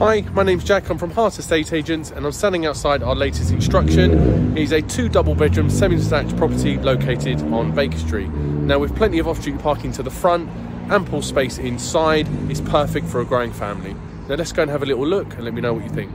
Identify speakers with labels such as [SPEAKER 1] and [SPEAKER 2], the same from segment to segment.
[SPEAKER 1] Hi, my name's Jack. I'm from haart Estate Agents and I'm standing outside our latest instruction. It is a two double bedroom semi-detached property located on Baker Street. Now with plenty of off-street parking to the front, ample space inside, it's perfect for a growing family. Now let's go and have a little look and let me know what you think.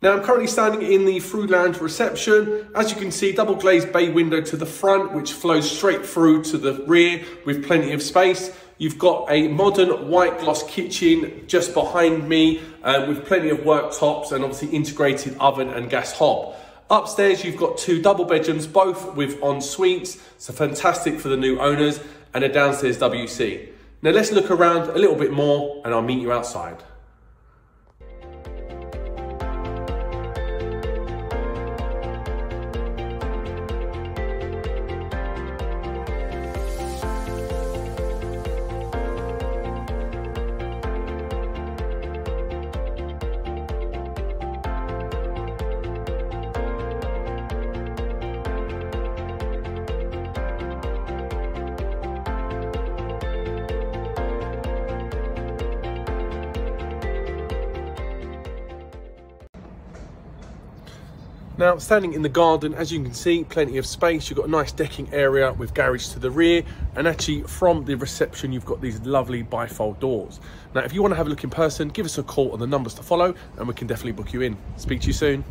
[SPEAKER 1] Now I'm currently standing in the Through Lounge reception. As you can see, double glazed bay window to the front, which flows straight through to the rear with plenty of space. You've got a modern white gloss kitchen just behind me uh, with plenty of worktops and obviously integrated oven and gas hob. Upstairs, you've got two double bedrooms, both with en suites. So fantastic for the new owners and a downstairs WC. Now let's look around a little bit more and I'll meet you outside. Now, standing in the garden, as you can see, plenty of space. You've got a nice decking area with garage to the rear. And actually, from the reception, you've got these lovely bifold doors. Now, if you want to have a look in person, give us a call on the numbers to follow, and we can definitely book you in. Speak to you soon.